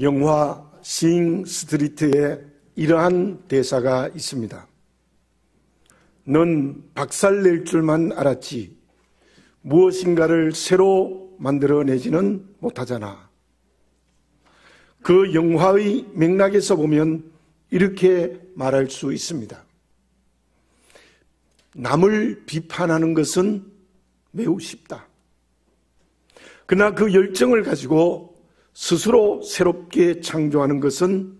영화 싱 스트리트에 이러한 대사가 있습니다. 넌 박살낼 줄만 알았지 무엇인가를 새로 만들어내지는 못하잖아. 그 영화의 맥락에서 보면 이렇게 말할 수 있습니다. 남을 비판하는 것은 매우 쉽다. 그러나 그 열정을 가지고 스스로 새롭게 창조하는 것은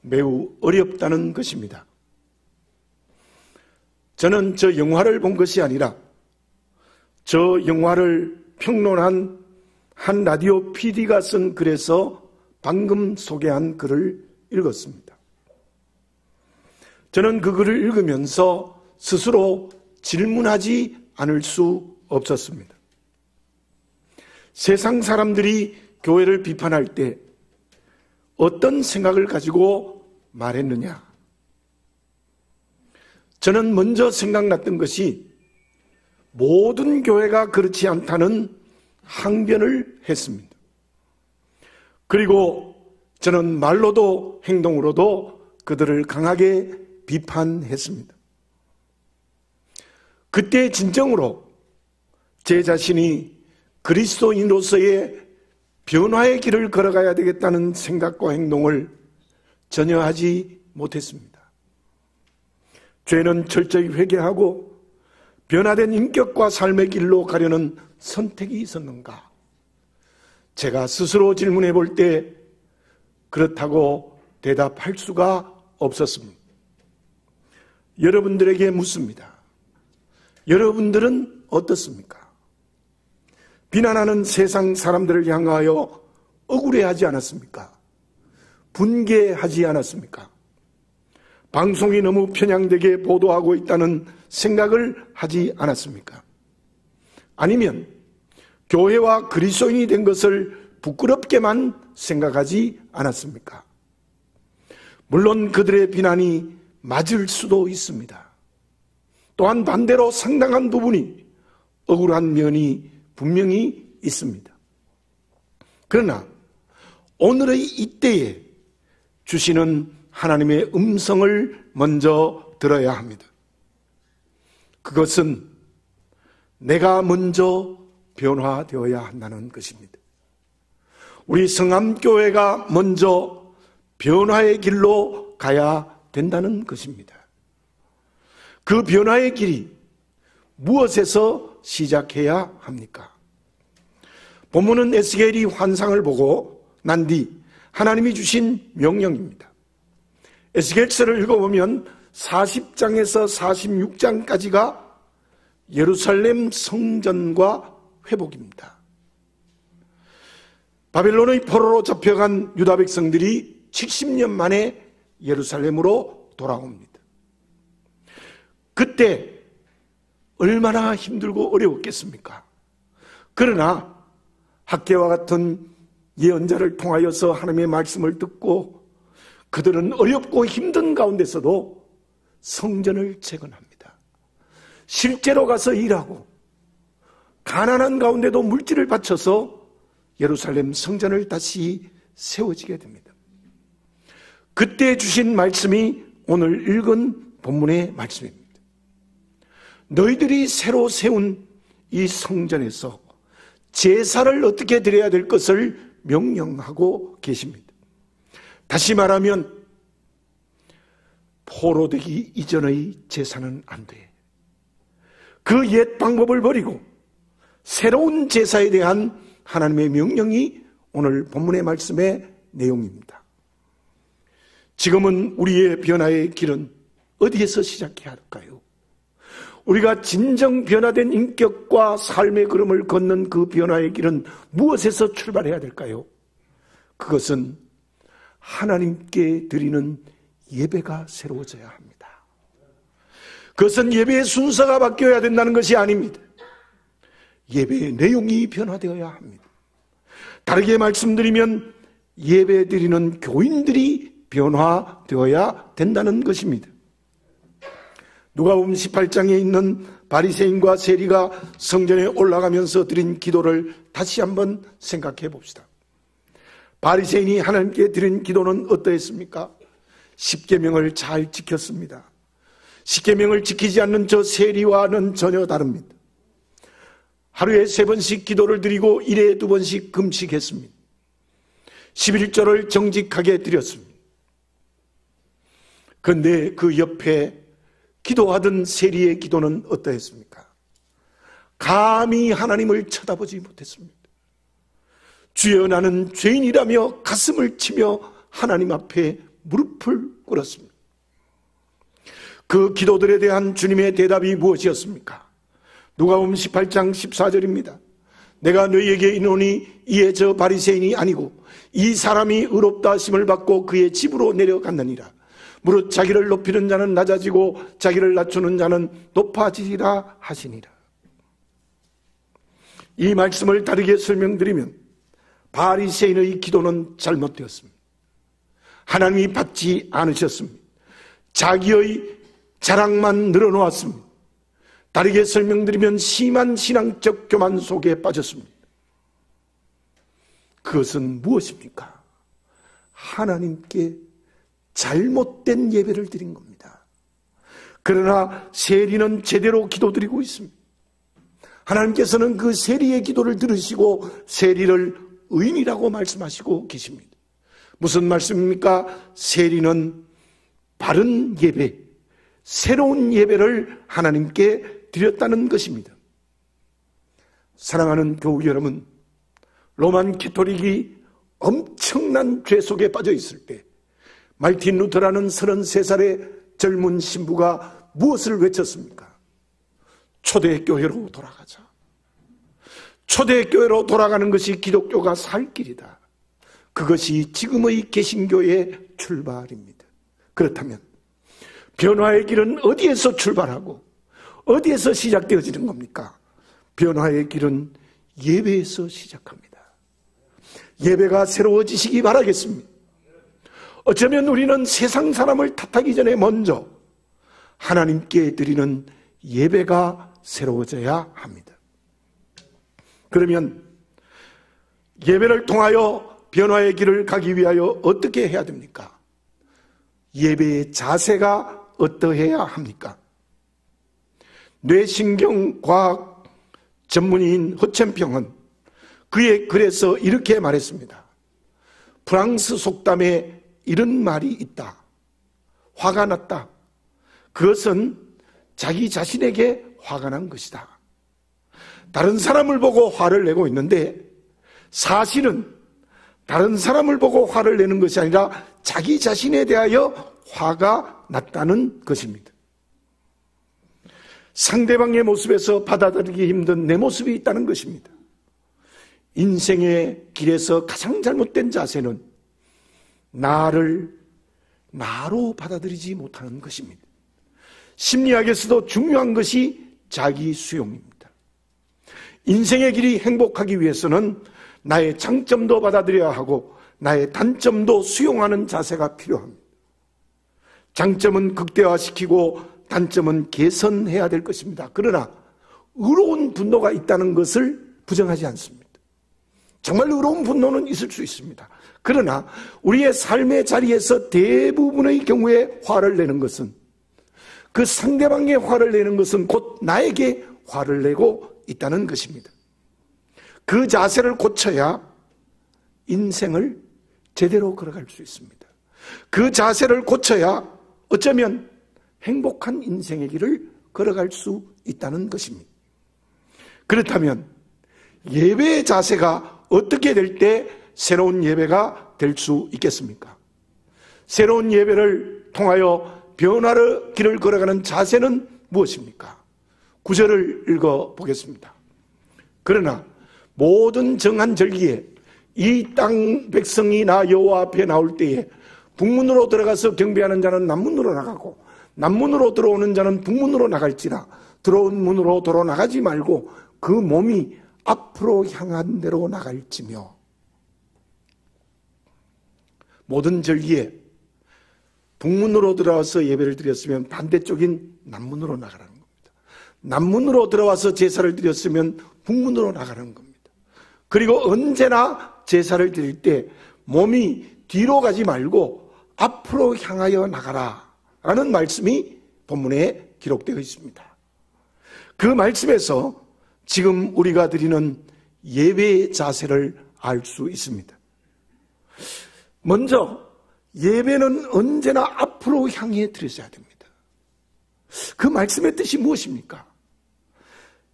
매우 어렵다는 것입니다. 저는 저 영화를 본 것이 아니라 저 영화를 평론한 한 라디오 PD가 쓴 글에서 방금 소개한 글을 읽었습니다. 저는 그 글을 읽으면서 스스로 질문하지 않을 수 없었습니다. 세상 사람들이 교회를 비판할 때 어떤 생각을 가지고 말했느냐? 저는 먼저 생각났던 것이 모든 교회가 그렇지 않다는 항변을 했습니다. 그리고 저는 말로도 행동으로도 그들을 강하게 비판했습니다. 그때 진정으로 제 자신이 그리스도인으로서의 변화의 길을 걸어가야 되겠다는 생각과 행동을 전혀 하지 못했습니다. 죄는 철저히 회개하고 변화된 인격과 삶의 길로 가려는 선택이 있었는가? 제가 스스로 질문해 볼 때 그렇다고 대답할 수가 없었습니다. 여러분들에게 묻습니다. 여러분들은 어떻습니까? 비난하는 세상 사람들을 향하여 억울해하지 않았습니까? 분개하지 않았습니까? 방송이 너무 편향되게 보도하고 있다는 생각을 하지 않았습니까? 아니면 교회와 그리스도인이 된 것을 부끄럽게만 생각하지 않았습니까? 물론 그들의 비난이 맞을 수도 있습니다. 또한 반대로 상당한 부분이 억울한 면이 분명히 있습니다. 그러나 오늘의 이때에 주시는 하나님의 음성을 먼저 들어야 합니다. 그것은 내가 먼저 변화되어야 한다는 것입니다. 우리 성암교회가 먼저 변화의 길로 가야 된다는 것입니다. 그 변화의 길이 무엇에서 시작해야 합니까? 본문은 에스겔이 환상을 보고 난 뒤 하나님이 주신 명령입니다. 에스겔서를 읽어보면 40장에서 46장까지가 예루살렘 성전과 회복입니다. 바벨론의 포로로 잡혀간 유다 백성들이 70년 만에 예루살렘으로 돌아옵니다. 그때 얼마나 힘들고 어려웠겠습니까? 그러나 학계와 같은 예언자를 통하여서 하나님의 말씀을 듣고 그들은 어렵고 힘든 가운데서도 성전을 재건합니다. 실제로 가서 일하고 가난한 가운데도 물질을 바쳐서 예루살렘 성전을 다시 세워지게 됩니다. 그때 주신 말씀이 오늘 읽은 본문의 말씀입니다. 너희들이 새로 세운 이 성전에서 제사를 어떻게 드려야 될 것을 명령하고 계십니다. 다시 말하면 포로되기 이전의 제사는 안 돼. 그 옛 방법을 버리고 새로운 제사에 대한 하나님의 명령이 오늘 본문의 말씀의 내용입니다. 지금은 우리의 변화의 길은 어디에서 시작해야 할까요? 우리가 진정 변화된 인격과 삶의 걸음을 걷는 그 변화의 길은 무엇에서 출발해야 될까요? 그것은 하나님께 드리는 예배가 새로워져야 합니다. 그것은 예배의 순서가 바뀌어야 된다는 것이 아닙니다. 예배의 내용이 변화되어야 합니다. 다르게 말씀드리면 예배 드리는 교인들이 변화되어야 된다는 것입니다. 누가 보면 18장에 있는 바리새인과 세리가 성전에 올라가면서 드린 기도를 다시 한번 생각해 봅시다. 바리새인이 하나님께 드린 기도는 어떠했습니까? 십계명을 잘 지켰습니다. 십계명을 지키지 않는 저 세리와는 전혀 다릅니다. 하루에 세 번씩 기도를 드리고 일에 두 번씩 금식했습니다. 11절을 정직하게 드렸습니다. 그런데 그 옆에 기도하던 세리의 기도는 어떠했습니까? 감히 하나님을 쳐다보지 못했습니다. 주여 나는 죄인이라며 가슴을 치며 하나님 앞에 무릎을 꿇었습니다. 그 기도들에 대한 주님의 대답이 무엇이었습니까? 누가복음 18장 14절입니다. 내가 너희에게 이노니 이에 저 바리새인이 아니고 이 사람이 의롭다 하심을 받고 그의 집으로 내려갔느니라. 무릇 자기를 높이는 자는 낮아지고 자기를 낮추는 자는 높아지리라 하시니라. 이 말씀을 다르게 설명드리면 바리새인의 기도는 잘못되었습니다. 하나님이 받지 않으셨습니다. 자기의 자랑만 늘어놓았습니다. 다르게 설명드리면 심한 신앙적 교만 속에 빠졌습니다. 그것은 무엇입니까? 하나님께 잘못된 예배를 드린 겁니다. 그러나 세리는 제대로 기도드리고 있습니다. 하나님께서는 그 세리의 기도를 들으시고 세리를 의인이라고 말씀하시고 계십니다. 무슨 말씀입니까? 세리는 바른 예배, 새로운 예배를 하나님께 드렸다는 것입니다. 사랑하는 교우 여러분, 로만 캐토릭이 엄청난 죄 속에 빠져 있을 때 말틴 루터라는 33살의 젊은 신부가 무엇을 외쳤습니까? 초대교회로 돌아가자. 초대교회로 돌아가는 것이 기독교가 살 길이다. 그것이 지금의 개신교의 출발입니다. 그렇다면 변화의 길은 어디에서 출발하고 어디에서 시작되어지는 겁니까? 변화의 길은 예배에서 시작합니다. 예배가 새로워지시기 바라겠습니다. 어쩌면 우리는 세상 사람을 탓하기 전에 먼저 하나님께 드리는 예배가 새로워져야 합니다. 그러면 예배를 통하여 변화의 길을 가기 위하여 어떻게 해야 됩니까? 예배의 자세가 어떠해야 합니까? 뇌신경과학 전문의인 허첸평은 그의 글에서 이렇게 말했습니다. 프랑스 속담에 이런 말이 있다. 화가 났다. 그것은 자기 자신에게 화가 난 것이다. 다른 사람을 보고 화를 내고 있는데 사실은 다른 사람을 보고 화를 내는 것이 아니라 자기 자신에 대하여 화가 났다는 것입니다. 상대방의 모습에서 받아들이기 힘든 내 모습이 있다는 것입니다. 인생의 길에서 가장 잘못된 자세는 나를 나로 받아들이지 못하는 것입니다. 심리학에서도 중요한 것이 자기 수용입니다. 인생의 길이 행복하기 위해서는 나의 장점도 받아들여야 하고 나의 단점도 수용하는 자세가 필요합니다. 장점은 극대화시키고 단점은 개선해야 될 것입니다. 그러나 의로운 분노가 있다는 것을 부정하지 않습니다. 정말 의로운 분노는 있을 수 있습니다. 그러나 우리의 삶의 자리에서 대부분의 경우에 화를 내는 것은 그 상대방의 화를 내는 것은 곧 나에게 화를 내고 있다는 것입니다. 그 자세를 고쳐야 인생을 제대로 걸어갈 수 있습니다. 그 자세를 고쳐야 어쩌면 행복한 인생의 길을 걸어갈 수 있다는 것입니다. 그렇다면 예배의 자세가 어떻게 될때 새로운 예배가 될 수 있겠습니까? 새로운 예배를 통하여 변화를 길을 걸어가는 자세는 무엇입니까? 구절을 읽어 보겠습니다. 그러나 모든 정한 절기에 이 땅 백성이 나 여호와 앞에 나올 때에 북문으로 들어가서 경배하는 자는 남문으로 나가고 남문으로 들어오는 자는 북문으로 나갈지라 들어온 문으로 돌아 나가지 말고 그 몸이 앞으로 향한 대로 나갈지며 모든 절기에 북문으로 들어와서 예배를 드렸으면 반대쪽인 남문으로 나가라는 겁니다. 남문으로 들어와서 제사를 드렸으면 북문으로 나가는 겁니다. 그리고 언제나 제사를 드릴 때 몸이 뒤로 가지 말고 앞으로 향하여 나가라. 라는 말씀이 본문에 기록되어 있습니다. 그 말씀에서 지금 우리가 드리는 예배의 자세를 알 수 있습니다. 먼저 예배는 언제나 앞으로 향해 드려야 됩니다. 그 말씀의 뜻이 무엇입니까?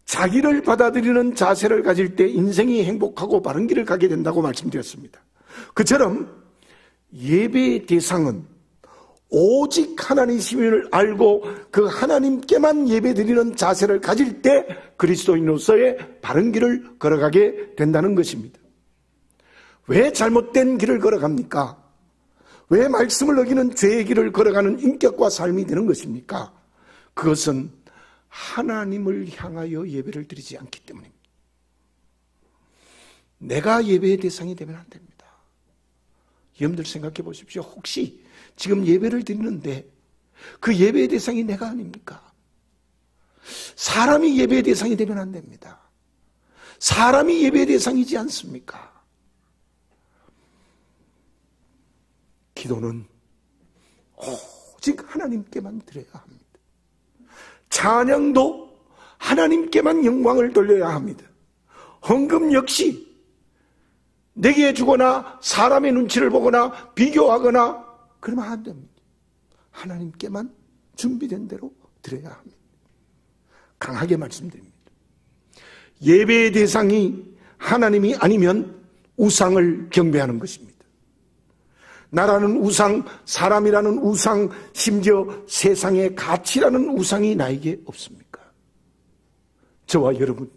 자기를 받아들이는 자세를 가질 때 인생이 행복하고 바른 길을 가게 된다고 말씀드렸습니다. 그처럼 예배의 대상은 오직 하나님심을 알고 그 하나님께만 예배드리는 자세를 가질 때 그리스도인으로서의 바른 길을 걸어가게 된다는 것입니다. 왜 잘못된 길을 걸어갑니까? 왜 말씀을 어기는 죄의 길을 걸어가는 인격과 삶이 되는 것입니까? 그것은 하나님을 향하여 예배를 드리지 않기 때문입니다. 내가 예배의 대상이 되면 안 됩니다. 여러분들 생각해 보십시오. 혹시 지금 예배를 드리는데 그 예배의 대상이 내가 아닙니까? 사람이 예배의 대상이 되면 안 됩니다. 사람이 예배의 대상이지 않습니까? 기도는 오직 하나님께만 드려야 합니다. 찬양도 하나님께만 영광을 돌려야 합니다. 헌금 역시 내게 주거나 사람의 눈치를 보거나 비교하거나 그러면 안 됩니다. 하나님께만 준비된 대로 드려야 합니다. 강하게 말씀드립니다. 예배의 대상이 하나님이 아니면 우상을 경배하는 것입니다. 나라는 우상, 사람이라는 우상, 심지어 세상의 가치라는 우상이 나에게 없습니까? 저와 여러분,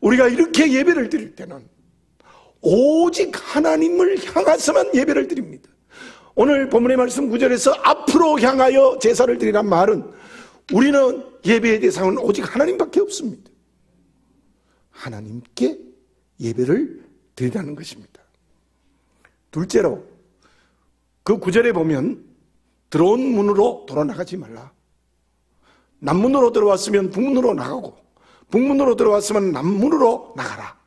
우리가 이렇게 예배를 드릴 때는 오직 하나님을 향해서만 예배를 드립니다. 오늘 본문의 말씀 구절에서 앞으로 향하여 제사를 드리란 말은 우리는 예배의 대상은 오직 하나님밖에 없습니다. 하나님께 예배를 드리라는 것입니다. 둘째로 그 구절에 보면 들어온 문으로 돌아나가지 말라. 남문으로 들어왔으면 북문으로 나가고 북문으로 들어왔으면 남문으로 나가라.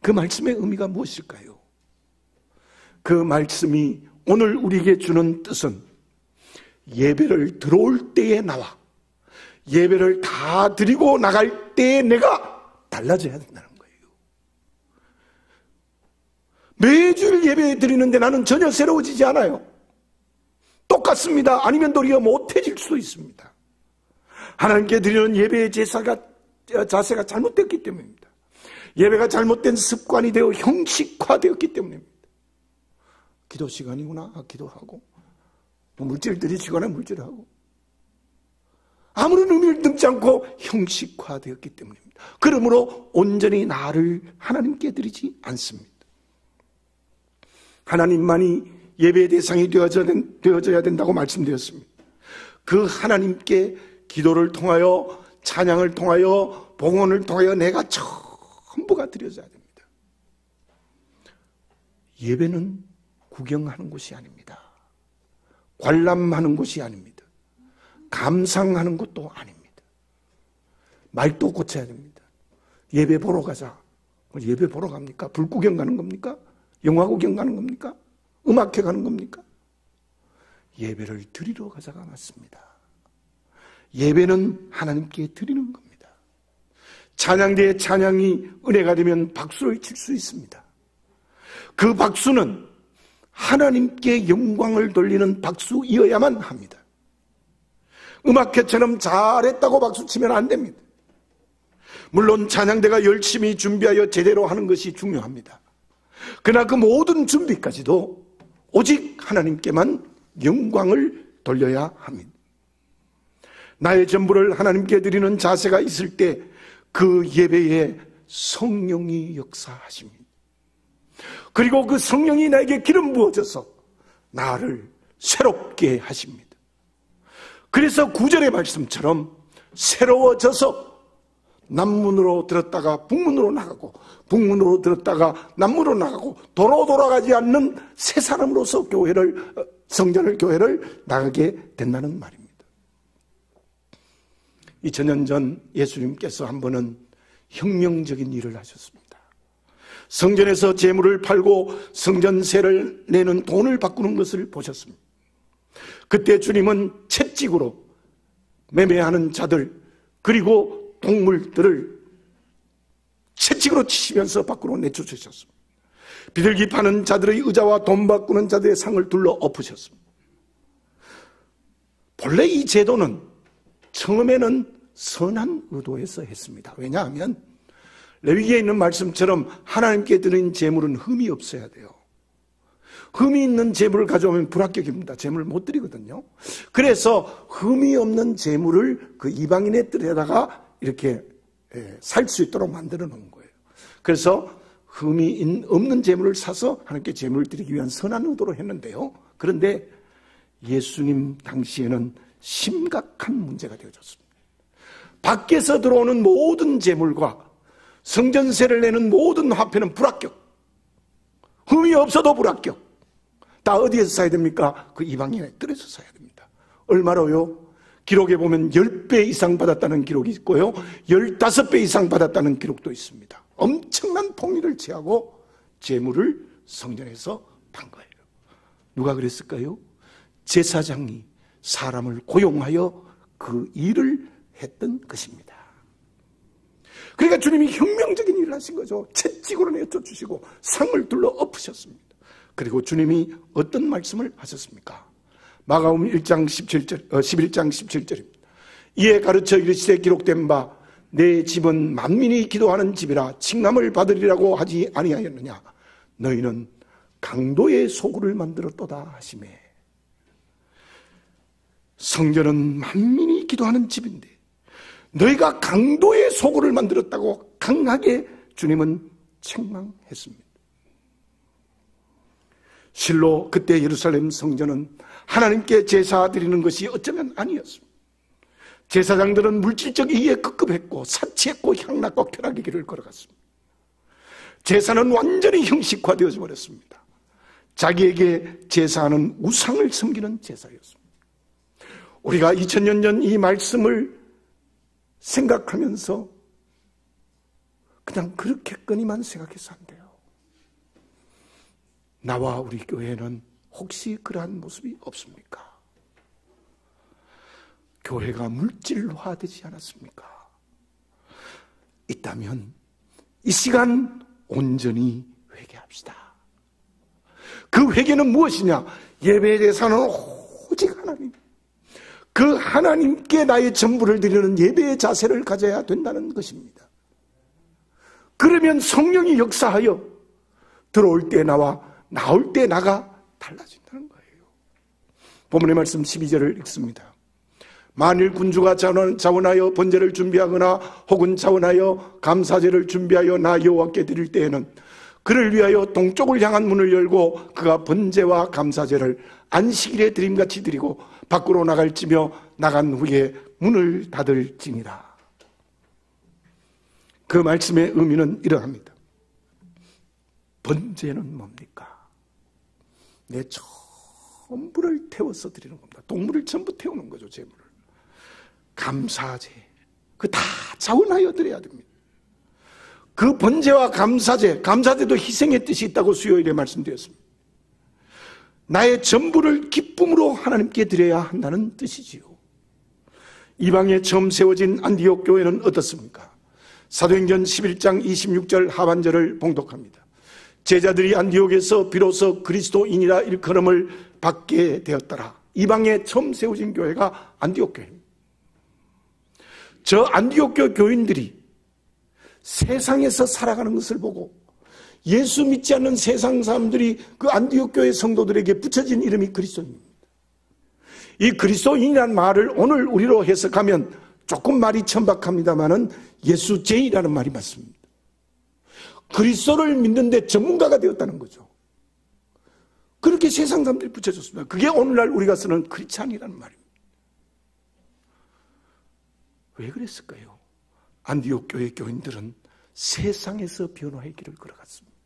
그 말씀의 의미가 무엇일까요? 그 말씀이 오늘 우리에게 주는 뜻은 예배를 들어올 때에 나와 예배를 다 드리고 나갈 때에 내가 달라져야 된다는 거예요. 매주 예배 드리는데 나는 전혀 새로워지지 않아요. 똑같습니다. 아니면 도리어 못해질 수도 있습니다. 하나님께 드리는 예배의 제사가, 자세가 잘못됐기 때문입니다. 예배가 잘못된 습관이 되어 형식화되었기 때문입니다. 기도 시간이구나. 아, 기도하고. 뭐 물질들이 시간에 물질하고. 아무런 의미를 듬지 않고 형식화되었기 때문입니다. 그러므로 온전히 나를 하나님께 드리지 않습니다. 하나님만이 예배의 대상이 되어져야 된다고 말씀드렸습니다. 그 하나님께 기도를 통하여 찬양을 통하여 봉헌을 통하여 내가 전부가 드려져야 됩니다. 예배는 구경하는 곳이 아닙니다. 관람하는 곳이 아닙니다. 감상하는 것도 아닙니다. 말도 고쳐야 됩니다. 예배 보러 가자. 예배 보러 갑니까? 불구경 가는 겁니까? 영화 구경 가는 겁니까? 음악회 가는 겁니까? 예배를 드리러 가자가 맞습니다. 예배는 하나님께 드리는 겁니다. 찬양대의 찬양이 은혜가 되면 박수를 칠 수 있습니다. 그 박수는 하나님께 영광을 돌리는 박수이어야만 합니다. 음악회처럼 잘했다고 박수 치면 안 됩니다. 물론 찬양대가 열심히 준비하여 제대로 하는 것이 중요합니다. 그러나 그 모든 준비까지도 오직 하나님께만 영광을 돌려야 합니다. 나의 전부를 하나님께 드리는 자세가 있을 때 그 예배에 성령이 역사하십니다. 그리고 그 성령이 나에게 기름 부어져서 나를 새롭게 하십니다. 그래서 구절의 말씀처럼 새로워져서 남문으로 들었다가 북문으로 나가고 북문으로 들었다가 남문으로 나가고 도로 돌아가지 않는 새 사람으로서 교회를 어, 성전을 교회를 나가게 된다는 말입니다. 2000년 전 예수님께서 한 번은 혁명적인 일을 하셨습니다. 성전에서 재물을 팔고 성전세를 내는 돈을 바꾸는 것을 보셨습니다. 그때 주님은 채찍으로 매매하는 자들 그리고 동물들을 채찍으로 치시면서 밖으로 내쫓으셨습니다. 비둘기 파는 자들의 의자와 돈 바꾸는 자들의 상을 둘러 엎으셨습니다. 본래 이 제도는 처음에는 선한 의도에서 했습니다. 왜냐하면 레위기에 있는 말씀처럼 하나님께 드린 재물은 흠이 없어야 돼요. 흠이 있는 재물을 가져오면 불합격입니다. 재물을 못 드리거든요. 그래서 흠이 없는 재물을 그 이방인의 뜰에다가 이렇게 예, 살수 있도록 만들어 놓은 거예요. 그래서 흠이 없는 재물을 사서 하나님께 재물을 드리기 위한 선한 의도로 했는데요. 그런데 예수님 당시에는 심각한 문제가 되어졌습니다. 밖에서 들어오는 모든 재물과 성전세를 내는 모든 화폐는 불합격. 흠이 없어도 불합격. 다 어디에서 사야 됩니까? 그 이방인의 뜰에서 사야 됩니다. 얼마로요? 기록에 보면 10배 이상 받았다는 기록이 있고요. 15배 이상 받았다는 기록도 있습니다. 엄청난 폭리를 취하고 재물을 성전에서 판 거예요. 누가 그랬을까요? 제사장이 사람을 고용하여 그 일을 했던 것입니다. 그러니까 주님이 혁명적인 일을 하신 거죠. 채찍으로 내쫓으시고 상을 둘러 엎으셨습니다. 그리고 주님이 어떤 말씀을 하셨습니까? 마가음 1장 17절, 어, 11장 17절입니다. 이에 가르쳐 이르시되 기록된 바, 내 집은 만민이 기도하는 집이라 칭함을 받으리라고 하지 아니하였느냐. 너희는 강도의 소굴을 만들었도다 하심에. 성전은 만민이 기도하는 집인데, 너희가 강도의 소굴을 만들었다고 강하게 주님은 책망했습니다. 실로 그때 예루살렘 성전은 하나님께 제사 드리는 것이 어쩌면 아니었습니다. 제사장들은 물질적 이익에 급급했고 사치했고 향락과 쾌락의 길을 걸어갔습니다. 제사는 완전히 형식화되어져 버렸습니다. 자기에게 제사하는 우상을 섬기는 제사였습니다. 우리가 2000년 전 이 말씀을 생각하면서 그냥 그렇게거니만 생각해서 안 돼요. 나와 우리 교회는 혹시 그러한 모습이 없습니까? 교회가 물질화되지 않았습니까? 있다면 이 시간 온전히 회개합시다. 그 회개는 무엇이냐? 예배에 대해서는 오직 하나님. 그 하나님께 나의 전부를 드리는 예배의 자세를 가져야 된다는 것입니다. 그러면 성령이 역사하여 들어올 때 나와 나올 때 나가 달라진다는 거예요. 본문의 말씀 12절을 읽습니다. 만일 군주가 자원하여 번제를 준비하거나 혹은 자원하여 감사제를 준비하여 나 여호와께 드릴 때에는 그를 위하여 동쪽을 향한 문을 열고 그가 번제와 감사제를 안식일에 드림같이 드리고 밖으로 나갈지며 나간 후에 문을 닫을지니라. 그 말씀의 의미는 이러합니다. 번제는 뭡니까? 내 전부를 태워서 드리는 겁니다. 동물을 전부 태우는 거죠, 재물을. 감사제. 그 다 자원하여 드려야 됩니다. 그 번제와 감사제, 감사제도 희생의 뜻이 있다고 수요일에 말씀드렸습니다. 나의 전부를 기쁨으로 하나님께 드려야 한다는 뜻이지요. 이방에 처음 세워진 안디옥 교회는 어떻습니까? 사도행전 11장 26절 하반절을 봉독합니다. 제자들이 안디옥에서 비로소 그리스도인이라 일컬음을 받게 되었더라. 이방에 처음 세워진 교회가 안디옥 교회입니다. 저 안디옥 교 교인들이 세상에서 살아가는 것을 보고 예수 믿지 않는 세상 사람들이 그 안디옥 교회 성도들에게 붙여진 이름이 그리스도입니다. 이 그리스도인이라는 말을 오늘 우리로 해석하면 조금 말이 천박합니다만은 예수제이라는 말이 맞습니다. 그리스도를 믿는데 전문가가 되었다는 거죠. 그렇게 세상 사람들이 붙여줬습니다. 그게 오늘날 우리가 쓰는 크리스찬이라는 말입니다. 왜 그랬을까요? 안디옥 교회 교인들은 세상에서 변화의 길을 걸어갔습니다.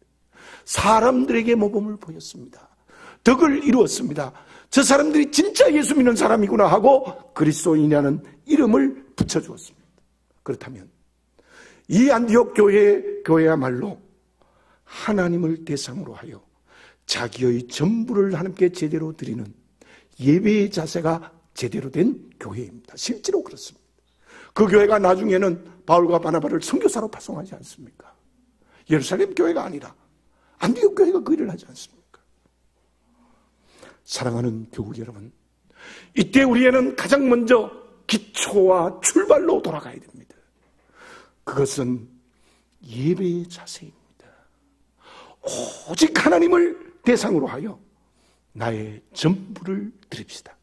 사람들에게 모범을 보였습니다. 덕을 이루었습니다. 저 사람들이 진짜 예수 믿는 사람이구나 하고 그리스도인이라는 이름을 붙여주었습니다. 그렇다면 이 안디옥 교회 교회야말로 하나님을 대상으로 하여 자기의 전부를 하나님께 제대로 드리는 예배의 자세가 제대로 된 교회입니다. 실제로 그렇습니다. 그 교회가 나중에는 바울과 바나바를 선교사로 파송하지 않습니까? 예루살렘 교회가 아니라 안디옥 교회가 그 일을 하지 않습니까? 사랑하는 교우 여러분, 이때 우리에는 가장 먼저 기초와 출발로 돌아가야 됩니다. 그것은 예배의 자세입니다. 오직 하나님을 대상으로 하여 나의 전부를 드립시다.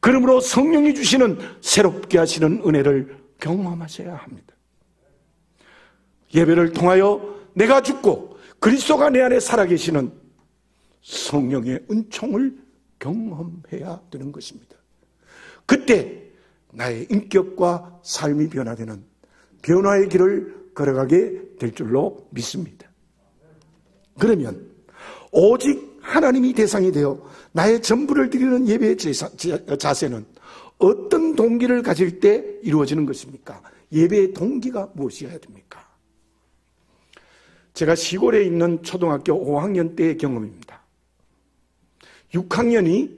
그러므로 성령이 주시는 새롭게 하시는 은혜를 경험하셔야 합니다. 예배를 통하여 내가 죽고 그리스도가 내 안에 살아계시는 성령의 은총을 경험해야 되는 것입니다. 그때 나의 인격과 삶이 변화되는 변화의 길을 걸어가게 될 줄로 믿습니다. 그러면 오직 하나님이 대상이 되어 나의 전부를 드리는 예배의 자세는 어떤 동기를 가질 때 이루어지는 것입니까? 예배의 동기가 무엇이어야 됩니까? 제가 시골에 있는 초등학교 5학년 때의 경험입니다. 6학년이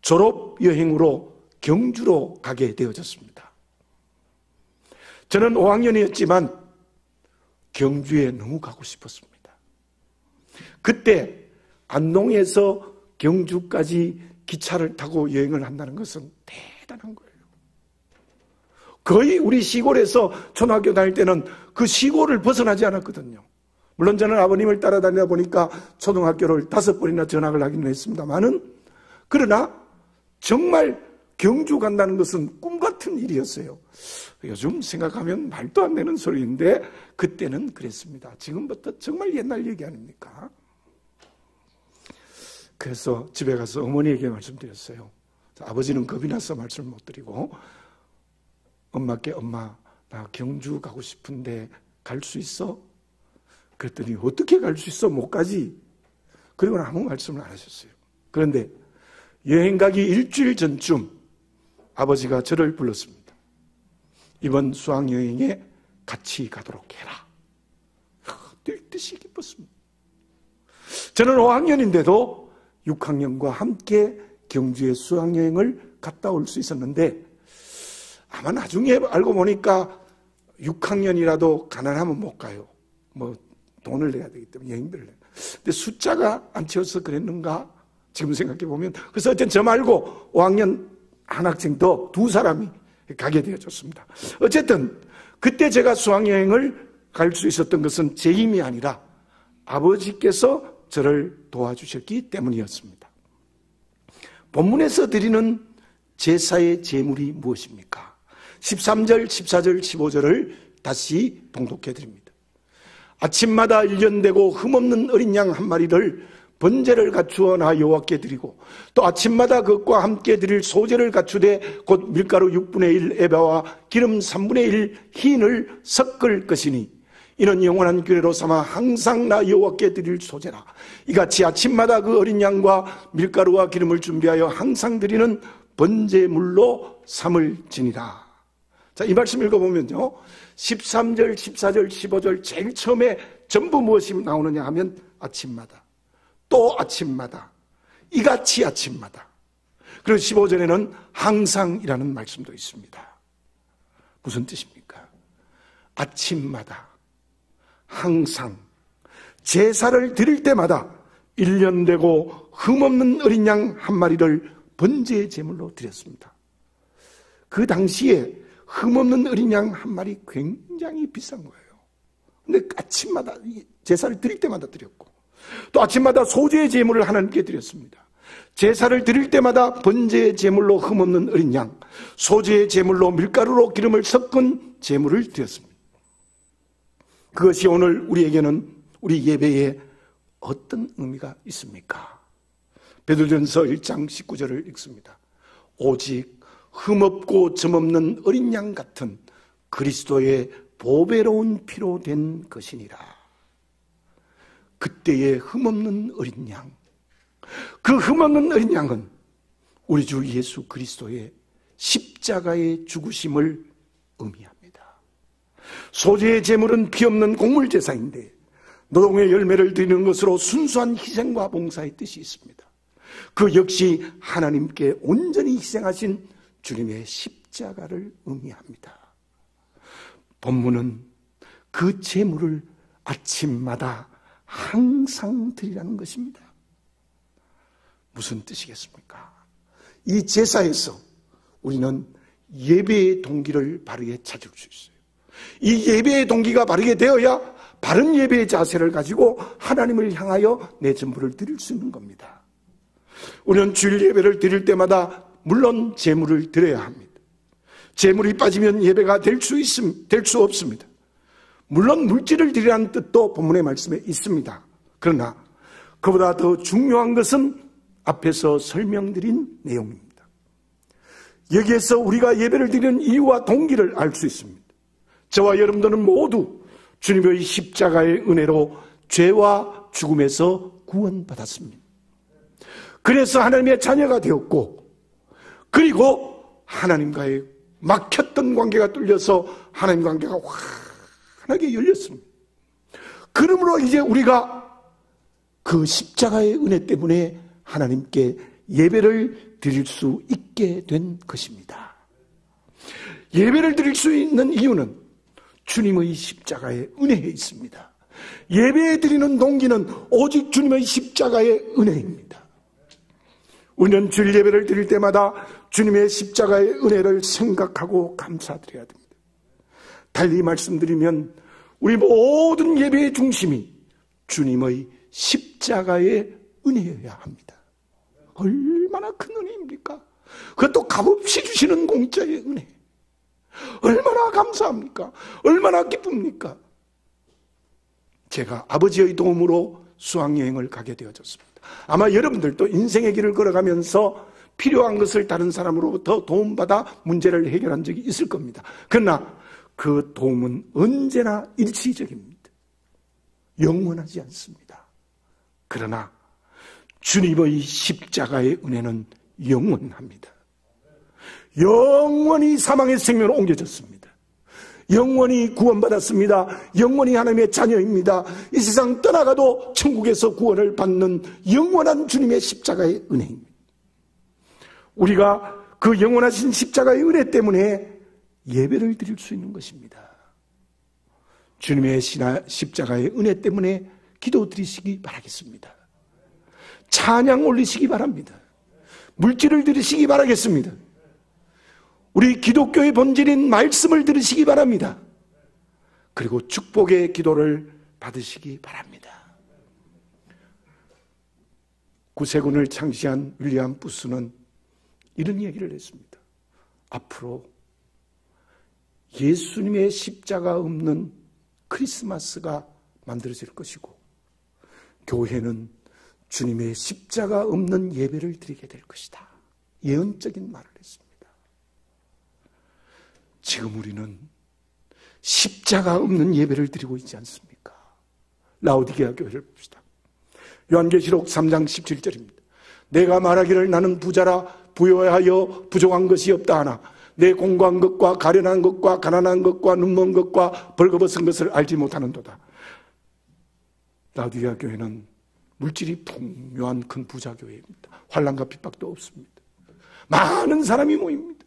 졸업 여행으로 경주로 가게 되어졌습니다. 저는 5학년이었지만 경주에 너무 가고 싶었습니다. 그때 안동에서 경주까지 기차를 타고 여행을 한다는 것은 대단한 거예요. 거의 우리 시골에서 초등학교 다닐 때는 그 시골을 벗어나지 않았거든요. 물론 저는 아버님을 따라다니다 보니까 초등학교를 다섯 번이나 전학을 하기는 했습니다만은 그러나 정말 경주 간다는 것은 꿈 같은 일이었어요. 요즘 생각하면 말도 안 되는 소리인데 그때는 그랬습니다. 지금부터 정말 옛날 얘기 아닙니까? 그래서 집에 가서 어머니에게 말씀드렸어요. 아버지는 겁이 나서 말씀을 못 드리고 엄마께 엄마 나 경주 가고 싶은데 갈 수 있어? 그랬더니 어떻게 갈 수 있어? 못 가지. 그리고 아무 말씀을 안 하셨어요. 그런데 여행 가기 일주일 전쯤 아버지가 저를 불렀습니다. 이번 수학여행에 같이 가도록 해라. 뛸 듯이 기뻤습니다. 저는 5학년인데도 6학년과 함께 경주에 수학여행을 갔다 올 수 있었는데 아마 나중에 알고 보니까 6학년이라도 가난하면 못 가요. 뭐 돈을 내야 되기 때문에 여행비를 내. 근데 숫자가 안 채워서 그랬는가? 지금 생각해 보면 그래서 어쨌든 저 말고 5학년 한 학생도 두 사람이 가게 되어졌습니다. 어쨌든 그때 제가 수학여행을 갈 수 있었던 것은 제 힘이 아니라 아버지께서 저를 도와주셨기 때문이었습니다. 본문에서 드리는 제사의 제물이 무엇입니까? 13절, 14절, 15절을 다시 봉독해 드립니다. 아침마다 일년되고 흠없는 어린 양 한 마리를 번제를 갖추어 나 여호와께 드리고 또 아침마다 그것과 함께 드릴 소제를 갖추되 곧 밀가루 6분의 1 에바와 기름 3분의 1 흰을 섞을 것이니 이는 영원한 규례로 삼아 항상 나 여호와께 드릴 소재라. 이같이 아침마다 그 어린 양과 밀가루와 기름을 준비하여 항상 드리는 번제물로 삼을 지니라. 자, 이 말씀 읽어보면요. 13절, 14절, 15절 제일 처음에 전부 무엇이 나오느냐 하면 아침마다. 또 아침마다. 이같이 아침마다. 그리고 15절에는 항상이라는 말씀도 있습니다. 무슨 뜻입니까? 아침마다. 항상 제사를 드릴 때마다 1년 되고 흠없는 어린 양 한 마리를 번제 제물로 드렸습니다. 그 당시에 흠없는 어린 양 한 마리 굉장히 비싼 거예요. 근데 아침마다 제사를 드릴 때마다 드렸고 또 아침마다 소재의 제물을 하나님께 드렸습니다. 제사를 드릴 때마다 번제 제물로 흠없는 어린 양, 소재의 제물로 밀가루로 기름을 섞은 제물을 드렸습니다. 그것이 오늘 우리에게는 우리 예배에 어떤 의미가 있습니까? 베드로전서 1장 19절을 읽습니다. 오직 흠없고 점없는 어린 양 같은 그리스도의 보배로운 피로 된 것이니라. 그때의 흠없는 어린 양. 그 흠없는 어린 양은 우리 주 예수 그리스도의 십자가의 죽으심을 의미합니다. 소재의 제물은 피 없는 곡물 제사인데 노동의 열매를 드리는 것으로 순수한 희생과 봉사의 뜻이 있습니다. 그 역시 하나님께 온전히 희생하신 주님의 십자가를 의미합니다. 본문은 그 제물을 아침마다 항상 드리라는 것입니다. 무슨 뜻이겠습니까? 이 제사에서 우리는 예배의 동기를 바르게 찾을 수 있어요. 이 예배의 동기가 바르게 되어야 바른 예배의 자세를 가지고 하나님을 향하여 내 전부를 드릴 수 있는 겁니다. 우리는 주일 예배를 드릴 때마다 물론 재물을 드려야 합니다. 재물이 빠지면 예배가 될 수 있음, 될 수 없습니다. 물론 물질을 드리라는 뜻도 본문의 말씀에 있습니다. 그러나 그보다 더 중요한 것은 앞에서 설명드린 내용입니다. 여기에서 우리가 예배를 드리는 이유와 동기를 알 수 있습니다. 저와 여러분들은 모두 주님의 십자가의 은혜로 죄와 죽음에서 구원받았습니다. 그래서 하나님의 자녀가 되었고, 그리고 하나님과의 막혔던 관계가 뚫려서 하나님 관계가 환하게 열렸습니다. 그러므로 이제 우리가 그 십자가의 은혜 때문에 하나님께 예배를 드릴 수 있게 된 것입니다. 예배를 드릴 수 있는 이유는 주님의 십자가의 은혜에 있습니다. 예배 드리는 동기는 오직 주님의 십자가의 은혜입니다. 우리는 주일 예배를 드릴 때마다 주님의 십자가의 은혜를 생각하고 감사드려야 됩니다. 달리 말씀드리면 우리 모든 예배의 중심이 주님의 십자가의 은혜여야 합니다. 얼마나 큰 은혜입니까? 그것도 값없이 주시는 공짜의 은혜. 얼마나 감사합니까? 얼마나 기쁩니까? 제가 아버지의 도움으로 수학여행을 가게 되어졌습니다. 아마 여러분들도 인생의 길을 걸어가면서 필요한 것을 다른 사람으로부터 도움받아 문제를 해결한 적이 있을 겁니다. 그러나 그 도움은 언제나 일시적입니다. 영원하지 않습니다. 그러나 주님의 십자가의 은혜는 영원합니다. 영원히 사망의 생명으로 옮겨졌습니다. 영원히 구원받았습니다. 영원히 하나님의 자녀입니다. 이 세상 떠나가도 천국에서 구원을 받는 영원한 주님의 십자가의 은혜입니다. 우리가 그 영원하신 십자가의 은혜 때문에 예배를 드릴 수 있는 것입니다. 주님의 십자가의 은혜 때문에 기도 드리시기 바라겠습니다. 찬양 올리시기 바랍니다. 물질을 들으시기 바라겠습니다. 우리 기독교의 본질인 말씀을 들으시기 바랍니다. 그리고 축복의 기도를 받으시기 바랍니다. 구세군을 창시한 윌리엄 부스는 이런 얘기를 했습니다. 앞으로 예수님의 십자가 없는 크리스마스가 만들어질 것이고, 교회는 주님의 십자가 없는 예배를 드리게 될 것이다. 예언적인 말을 했습니다. 지금 우리는 십자가 없는 예배를 드리고 있지 않습니까? 라우디게아 교회를 봅시다. 요한계시록 3장 17절입니다. 내가 말하기를 나는 부자라 부여하여 부족한 것이 없다 하나 내 공고한 것과 가련한 것과 가난한 것과 눈먼 것과 벌거벗은 것을 알지 못하는도다. 라우디게아 교회는 물질이 풍요한 큰 부자 교회입니다. 환란과 핍박도 없습니다. 많은 사람이 모입니다.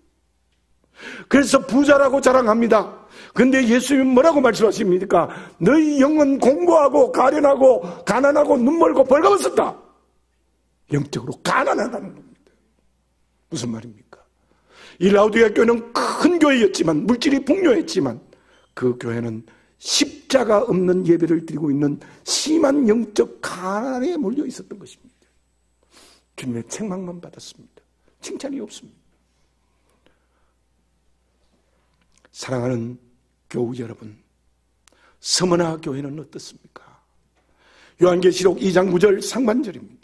그래서 부자라고 자랑합니다. 근데 예수님 뭐라고 말씀하십니까? 너희 영은 공고하고 가련하고 가난하고 눈멀고 벌거벗었다. 영적으로 가난하다는 겁니다. 무슨 말입니까? 이 라우디아 교회는 큰 교회였지만 물질이 풍요했지만 그 교회는 십자가 없는 예배를 드리고 있는 심한 영적 가난에 몰려 있었던 것입니다. 주님의 책망만 받았습니다. 칭찬이 없습니다. 사랑하는 교우 여러분, 서머나 교회는 어떻습니까? 요한계시록 2장 9절 상반절입니다.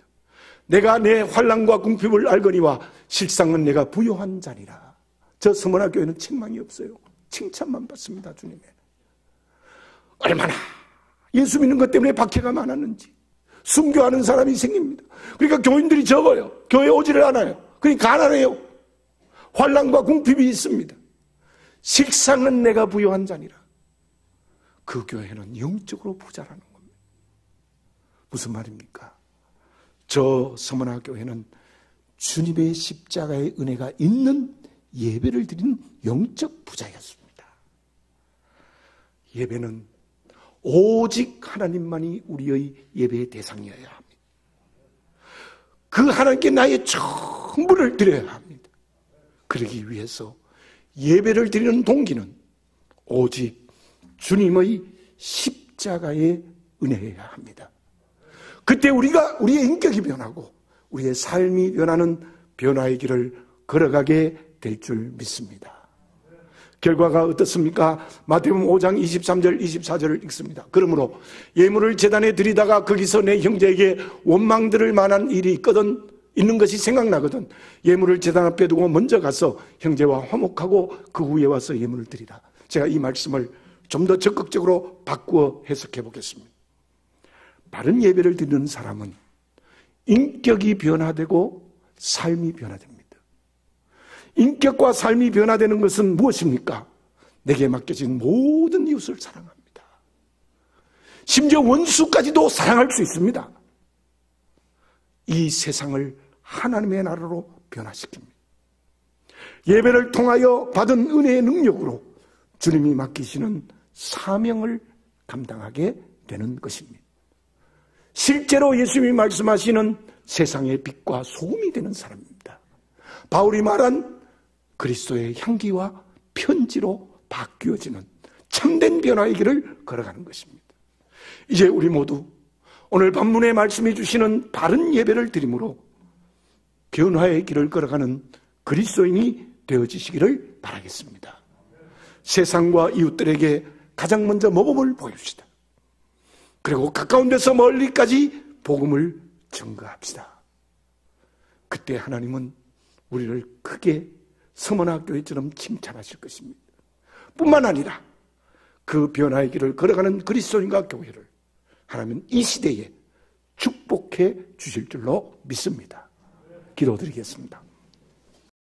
내가 내 환란과 궁핍을 알거니와 실상은 내가 부요한 자리라. 저 서머나 교회는 책망이 없어요. 칭찬만 받습니다, 주님의. 얼마나 예수 믿는 것 때문에 박해가 많았는지 순교하는 사람이 생깁니다. 그러니까 교인들이 적어요. 교회 오지를 않아요. 그러니까 가난해요. 환란과 궁핍이 있습니다. 식상은 내가 부여한 자니라. 그 교회는 영적으로 부자라는 겁니다. 무슨 말입니까? 저 서문화 교회는 주님의 십자가의 은혜가 있는 예배를 드리는 영적 부자였습니다. 예배는 오직 하나님만이 우리의 예배의 대상이어야 합니다. 그 하나님께 나의 전부를 드려야 합니다. 그러기 위해서 예배를 드리는 동기는 오직 주님의 십자가의 은혜여야 합니다. 그때 우리가 우리의 인격이 변하고 우리의 삶이 변하는 변화의 길을 걸어가게 될 줄 믿습니다. 결과가 어떻습니까? 마태복음 5장 23절 24절을 읽습니다. 그러므로 예물을 재단에 드리다가 거기서 내 형제에게 원망 들을 만한 일이 있거든 있는 것이 생각나거든 예물을 재단 앞에 두고 먼저 가서 형제와 화목하고 그 후에 와서 예물을 드리라. 제가 이 말씀을 좀 더 적극적으로 바꾸어 해석해 보겠습니다. 바른 예배를 드리는 사람은 인격이 변화되고 삶이 변화됩니다. 인격과 삶이 변화되는 것은 무엇입니까? 내게 맡겨진 모든 이웃을 사랑합니다. 심지어 원수까지도 사랑할 수 있습니다. 이 세상을 하나님의 나라로 변화시킵니다. 예배를 통하여 받은 은혜의 능력으로 주님이 맡기시는 사명을 감당하게 되는 것입니다. 실제로 예수님이 말씀하시는 세상의 빛과 소금이 되는 사람입니다. 바울이 말한 그리스도의 향기와 편지로 바뀌어지는 참된 변화의 길을 걸어가는 것입니다. 이제 우리 모두 오늘 본문에 말씀해 주시는 바른 예배를 드림으로 변화의 길을 걸어가는 그리스도인이 되어지시기를 바라겠습니다. 세상과 이웃들에게 가장 먼저 모범을 보입시다. 그리고 가까운 데서 멀리까지 복음을 증거합시다. 그때 하나님은 우리를 크게 서문학 교회처럼 칭찬하실 것입니다. 뿐만 아니라 그 변화의 길을 걸어가는 그리스도인과 교회를 하나님은 이 시대에 축복해 주실 줄로 믿습니다. 기도드리겠습니다.